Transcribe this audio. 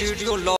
studio law.